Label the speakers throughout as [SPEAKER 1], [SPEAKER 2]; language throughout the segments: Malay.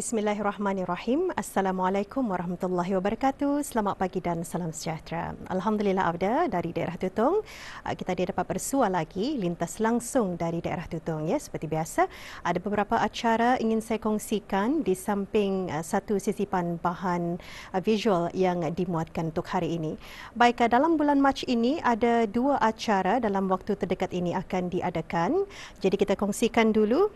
[SPEAKER 1] Bismillahirrahmanirrahim. Assalamualaikum warahmatullahi wabarakatuh. Selamat pagi dan salam sejahtera. Alhamdulillah Abda dari daerah Tutong. Ah, kita dia dapat bersua lagi lintas langsung dari daerah Tutong ya. Seperti biasa, ada beberapa acara ingin saya kongsikan di samping ah, satu sisipan bahan ah, visual yang dimuatkan untuk hari ini. Baik, dalam bulan Mac ini ada dua acara dalam waktu terdekat ini akan diadakan. Jadi kita kongsikan dulu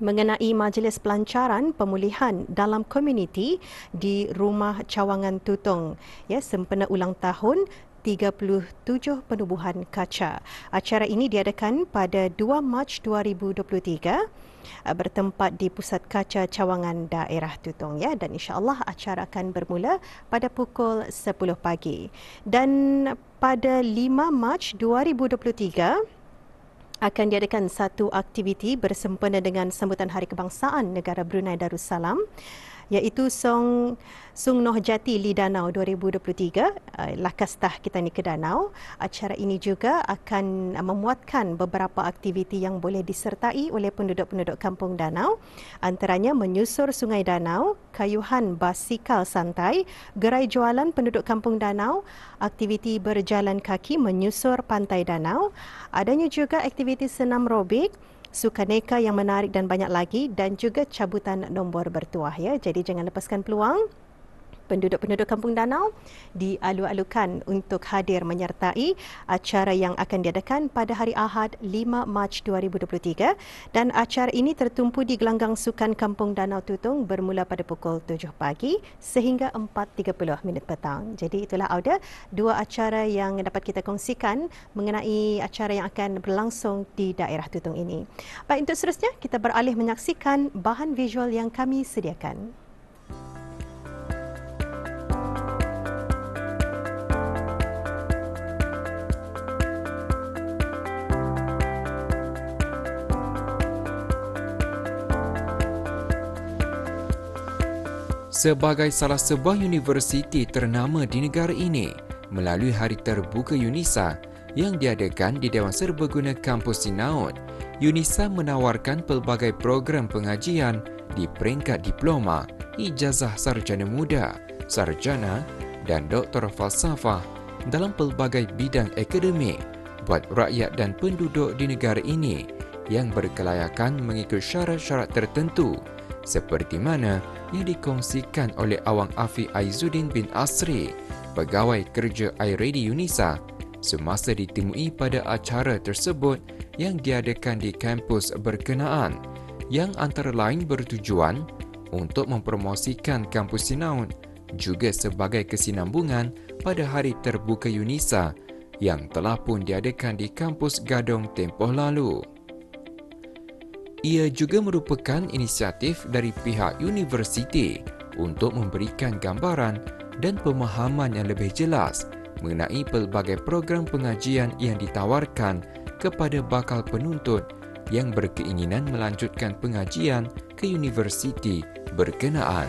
[SPEAKER 1] mengenai majlis pelancaran pemulihan dalam komuniti di Rumah Cawangan Tutong ya sempena ulang tahun 37 penubuhan kaca. Acara ini diadakan pada 2 Mac 2023 uh, bertempat di Pusat Kaca Cawangan Daerah Tutong ya dan insya-Allah acara akan bermula pada pukul 10 pagi. Dan pada 5 Mac 2023 akan diadakan satu aktiviti bersempena dengan sambutan Hari Kebangsaan Negara Brunei Darussalam iaitu Song Sung Noh Jati Li Danau 2023 uh, Lakastah kita ni ke danau. Acara ini juga akan uh, memuatkan beberapa aktiviti yang boleh disertai oleh penduduk-penduduk kampung danau. Antaranya menyusur sungai danau, kayuhan basikal santai, gerai jualan penduduk kampung danau, aktiviti berjalan kaki menyusur pantai danau, adanya juga aktiviti senam robik sukaneka yang menarik dan banyak lagi dan juga cabutan nombor bertuah ya. Jadi jangan lepaskan peluang penduduk-penduduk Kampung Danau dialu-alukan untuk hadir menyertai acara yang akan diadakan pada hari Ahad 5 Mac 2023 dan acara ini tertumpu di gelanggang sukan Kampung Danau Tutung bermula pada pukul 7 pagi sehingga 4.30 minit petang. Jadi itulah Auda dua acara yang dapat kita kongsikan mengenai acara yang akan berlangsung di daerah Tutung ini. Baik untuk seterusnya kita beralih menyaksikan bahan visual yang kami sediakan.
[SPEAKER 2] Sebagai salah sebuah universiti ternama di negara ini melalui Hari Terbuka UNISA yang diadakan di Dewan Serbaguna Kampus Sinaut, UNISA menawarkan pelbagai program pengajian di peringkat diploma, ijazah sarjana muda, sarjana dan doktor falsafah dalam pelbagai bidang akademik buat rakyat dan penduduk di negara ini yang berkelayakan mengikut syarat-syarat tertentu. Seperti mana yang dikongsikan oleh Awang Afi Aizuddin bin Asri, pegawai kerja iReady Unisa, semasa ditemui pada acara tersebut yang diadakan di kampus berkenaan yang antara lain bertujuan untuk mempromosikan kampus Sinaun juga sebagai kesinambungan pada Hari Terbuka Unisa yang telah pun diadakan di kampus Gadong tempoh lalu. Ia juga merupakan inisiatif dari pihak universiti untuk memberikan gambaran dan pemahaman yang lebih jelas mengenai pelbagai program pengajian yang ditawarkan kepada bakal penuntut yang berkeinginan melanjutkan pengajian ke universiti berkenaan.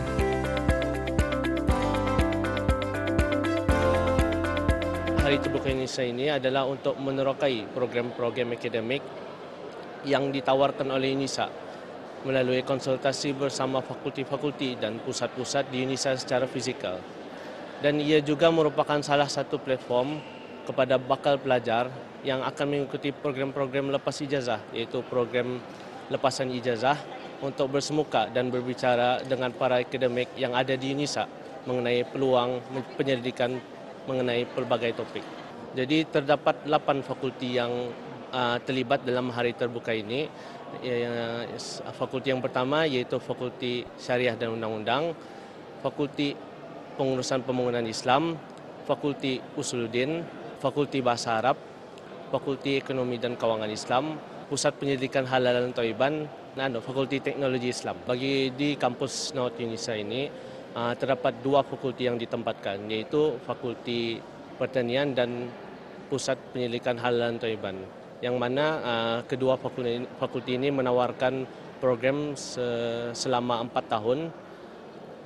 [SPEAKER 3] Hari Terbuka Indonesia ini adalah untuk menerokai program-program akademik yang ditawarkan oleh UNISA melalui konsultasi bersama fakulti-fakulti dan pusat-pusat di UNISA secara fizikal. Dan ia juga merupakan salah satu platform kepada bakal pelajar yang akan mengikuti program-program lepas ijazah iaitu program lepasan ijazah untuk bersemuka dan berbicara dengan para akademik yang ada di UNISA mengenai peluang penyelidikan mengenai pelbagai topik. Jadi terdapat 8 fakulti yang uh, terlibat dalam hari terbuka ini. Ya, fakulti yang pertama iaitu Fakulti Syariah dan Undang-Undang, Fakulti Pengurusan Pembangunan Islam, Fakulti Usuluddin, Fakulti Bahasa Arab, Fakulti Ekonomi dan Kawangan Islam, Pusat Penyelidikan Halal dan Toiban, dan Fakulti Teknologi Islam. Bagi di kampus Naut Unisa ini, uh, terdapat dua fakulti yang ditempatkan, iaitu Fakulti Pertanian dan Pusat Penyelidikan Halal dan Toiban yang mana uh, kedua fakulti, fakulti ini menawarkan program se- selama empat tahun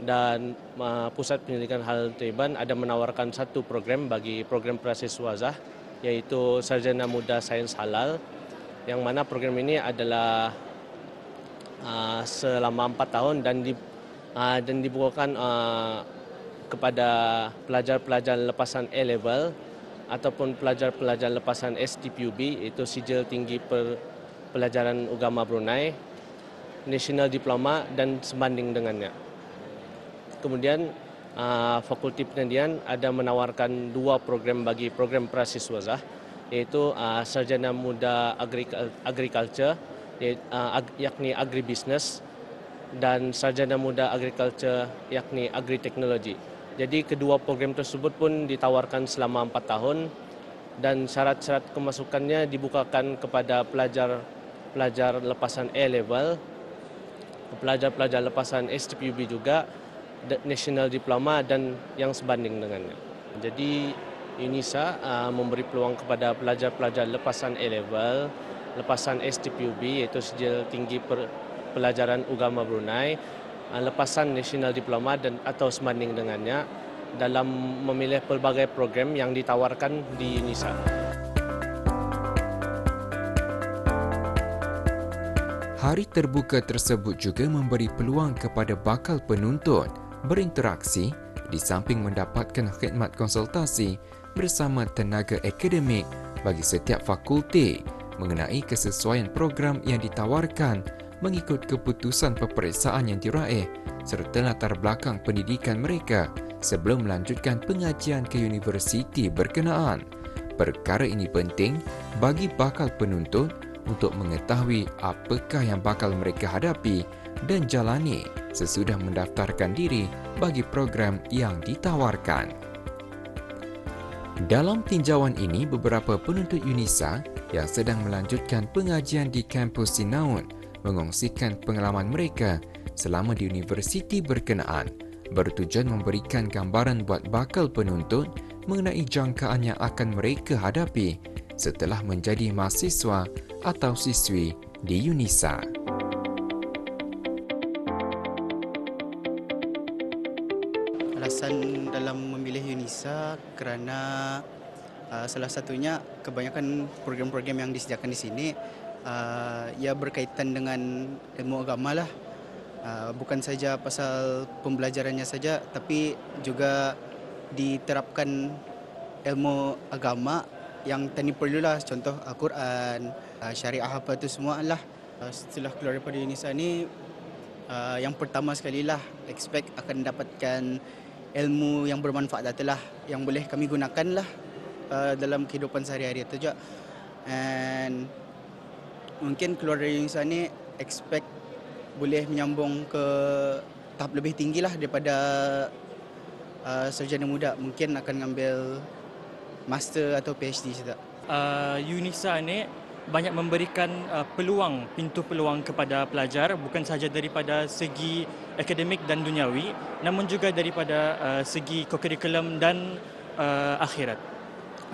[SPEAKER 3] dan uh, Pusat Pendidikan Halal Tuiban ada menawarkan satu program bagi program prasesuazah yaitu Sarjana Muda Sains Halal yang mana program ini adalah uh, selama empat tahun dan di, uh, dan dibukakan uh, kepada pelajar-pelajar lepasan A-level ataupun pelajar-pelajar lepasan STPUB iaitu sijil tinggi per pelajaran agama Brunei, national diploma dan sebanding dengannya. Kemudian uh, Fakulti Pendidikan ada menawarkan dua program bagi program prasiswazah iaitu uh, Sarjana Muda Agriculture uh, yakni Agribusiness dan Sarjana Muda Agriculture yakni Agriteknologi. Jadi kedua program tersebut pun ditawarkan selama empat tahun dan syarat-syarat kemasukannya dibukakan kepada pelajar-pelajar lepasan A-level, pelajar-pelajar lepasan STPUB juga, National Diploma dan yang sebanding dengannya. Jadi UNISA uh, memberi peluang kepada pelajar-pelajar lepasan A-level, lepasan STPUB iaitu sijil tinggi per, pelajaran agama Brunei, lepasan National Diploma dan atau sebanding dengannya dalam memilih pelbagai program yang ditawarkan di UNISA.
[SPEAKER 2] Hari terbuka tersebut juga memberi peluang kepada bakal penuntut berinteraksi di samping mendapatkan khidmat konsultasi bersama tenaga akademik bagi setiap fakulti mengenai kesesuaian program yang ditawarkan mengikut keputusan peperiksaan yang diraih serta latar belakang pendidikan mereka sebelum melanjutkan pengajian ke universiti berkenaan. Perkara ini penting bagi bakal penuntut untuk mengetahui apakah yang bakal mereka hadapi dan jalani sesudah mendaftarkan diri bagi program yang ditawarkan. Dalam tinjauan ini, beberapa penuntut UNISA yang sedang melanjutkan pengajian di kampus Sinaun mengongsikan pengalaman mereka selama di universiti berkenaan bertujuan memberikan gambaran buat bakal penuntut mengenai jangkaan yang akan mereka hadapi setelah menjadi mahasiswa atau siswi di UNISA.
[SPEAKER 4] alasan dalam memilih UNISA kerana uh, salah satunya kebanyakan program-program yang disediakan di sini uh, ia berkaitan dengan ilmu agama lah. Uh, bukan saja pasal pembelajarannya saja tapi juga diterapkan ilmu agama yang tadi perlulah contoh Al-Quran, uh, syariah apa tu semua lah. Uh, setelah keluar daripada UNISA ni uh, yang pertama sekali lah expect akan dapatkan ilmu yang bermanfaat itulah yang boleh kami gunakan lah uh, dalam kehidupan sehari-hari itu juga. And mungkin keluar dari UNISA ni expect boleh menyambung ke tahap lebih tinggi lah daripada uh, sarjana muda. Mungkin akan mengambil master atau PhD.
[SPEAKER 5] Uh, UNISA ni banyak memberikan uh, peluang pintu peluang kepada pelajar bukan sahaja daripada segi akademik dan duniawi namun juga daripada uh, segi kokurikulum dan uh, akhirat.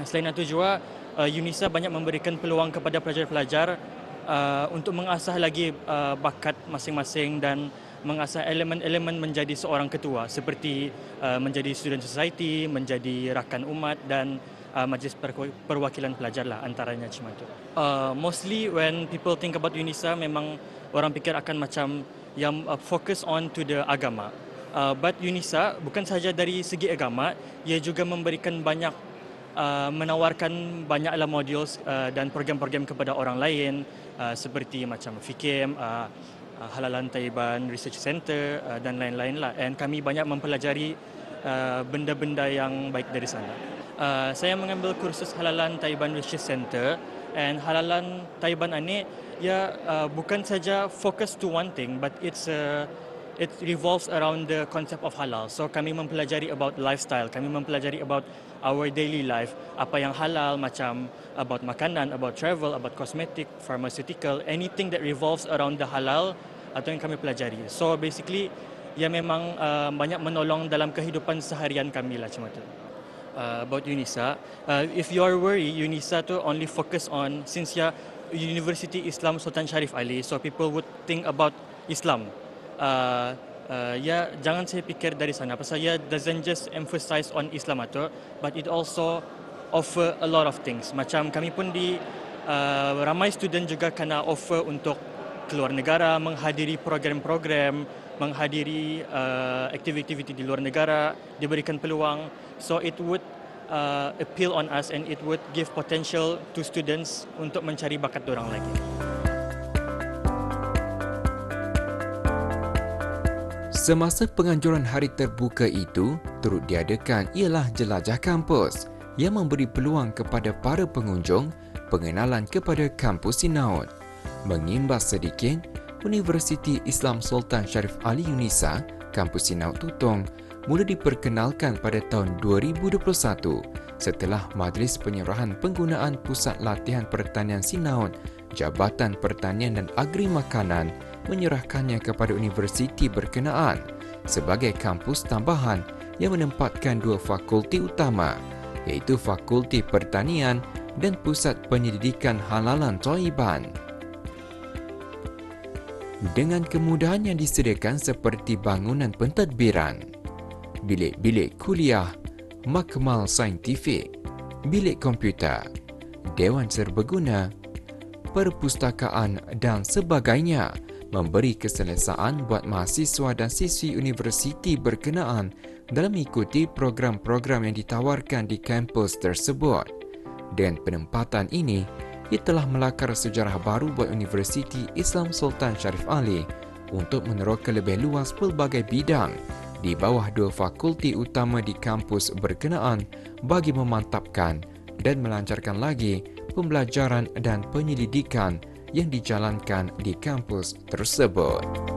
[SPEAKER 5] Selain itu juga uh, UNISA banyak memberikan peluang kepada pelajar-pelajar uh, untuk mengasah lagi uh, bakat masing-masing dan mengasah elemen-elemen menjadi seorang ketua seperti uh, menjadi student society, menjadi rakan umat dan uh, majlis perwakilan pelajar lah antaranya cuma itu. Uh, mostly when people think about UNISA memang orang fikir akan macam yang uh, focus on to the agama. Uh, but UNISA bukan sahaja dari segi agama, ia juga memberikan banyak uh, menawarkan banyaklah modul uh, dan program-program kepada orang lain uh, seperti macam FIKIM, uh, uh, Halalan Taiban Research Center uh, dan lain-lain lah. And kami banyak mempelajari uh, benda-benda yang baik dari sana. Uh, saya mengambil kursus halalan Taiwan Research Center and halalan Taiwan ini ya uh, bukan saja fokus to one thing but it's uh, it revolves around the concept of halal. So kami mempelajari about lifestyle, kami mempelajari about our daily life, apa yang halal macam about makanan, about travel, about cosmetic, pharmaceutical, anything that revolves around the halal atau yang kami pelajari. So basically ya memang uh, banyak menolong dalam kehidupan seharian kami lah macam itu uh, about UNISA. Uh, if you are worried, UNISA to only focus on since ya University Islam Sultan Sharif Ali, so people would think about Islam. Uh, uh, ya jangan saya fikir dari sana pasal ya doesn't just emphasize on Islam atau but it also offer a lot of things. Macam kami pun di uh, ramai student juga kena offer untuk keluar negara menghadiri program-program menghadiri uh, aktiviti-aktiviti di luar negara, diberikan peluang. So it would uh, appeal on us and it would give potential to students untuk mencari bakat orang lagi.
[SPEAKER 2] Semasa penganjuran hari terbuka itu, turut diadakan ialah jelajah kampus yang memberi peluang kepada para pengunjung pengenalan kepada kampus Sinaud. Mengimbas sedikit, Universiti Islam Sultan Sharif Ali Unisa, kampus Sinaud Tutong, mula diperkenalkan pada tahun 2021 setelah Majlis Penyerahan Penggunaan Pusat Latihan Pertanian Sinaud, Jabatan Pertanian dan Agri Makanan menyerahkannya kepada universiti berkenaan sebagai kampus tambahan yang menempatkan dua fakulti utama iaitu Fakulti Pertanian dan Pusat Penyelidikan Halalan Toiban. Dengan kemudahan yang disediakan seperti bangunan pentadbiran, bilik-bilik kuliah, makmal saintifik, bilik komputer, dewan serbaguna, perpustakaan dan sebagainya memberi keselesaan buat mahasiswa dan siswi universiti berkenaan dalam mengikuti program-program yang ditawarkan di kampus tersebut. Dan penempatan ini, ia telah melakar sejarah baru buat Universiti Islam Sultan Sharif Ali untuk meneroka lebih luas pelbagai bidang di bawah dua fakulti utama di kampus berkenaan bagi memantapkan dan melancarkan lagi pembelajaran dan penyelidikan yang dijalankan di kampus tersebut.